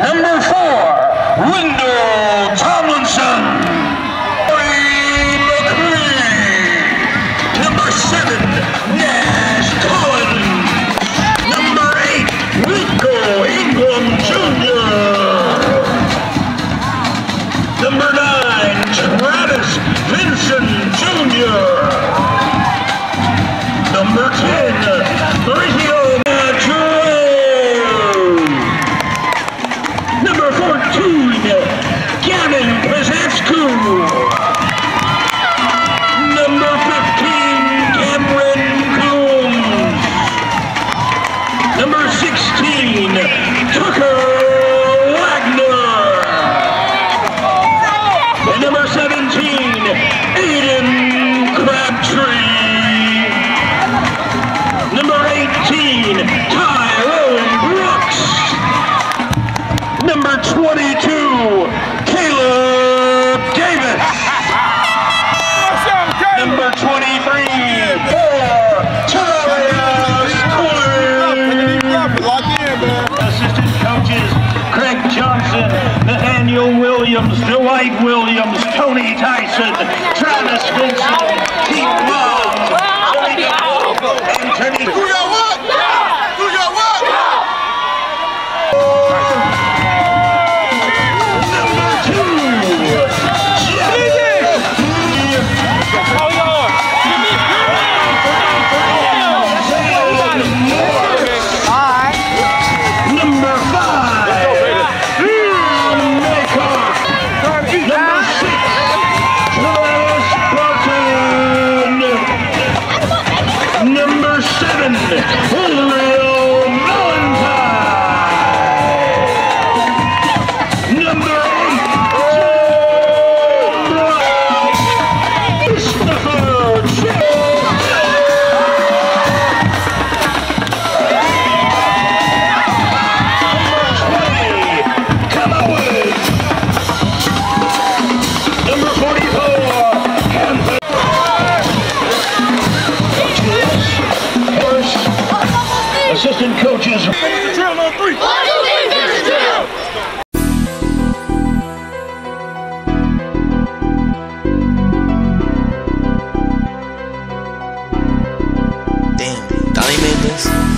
Number four, Wendell Thomas. Crabtree. Williams, Dwight Williams, Tony Tyson, Travis Vincent, Keith, Long, Tony Anthony Grove. Podcast.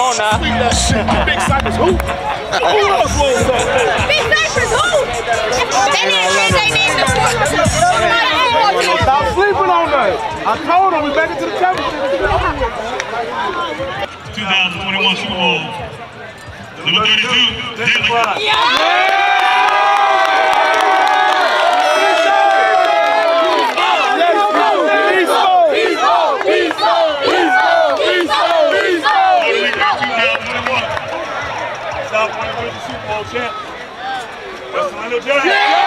Come on now. That. Big Cypress who? Who else was that? Big Cypress, who? They need to change their name to Stop sleeping on us. I told him we back into the championship. 2021 Super Bowl. Number 32, David Clark. Puerto South Point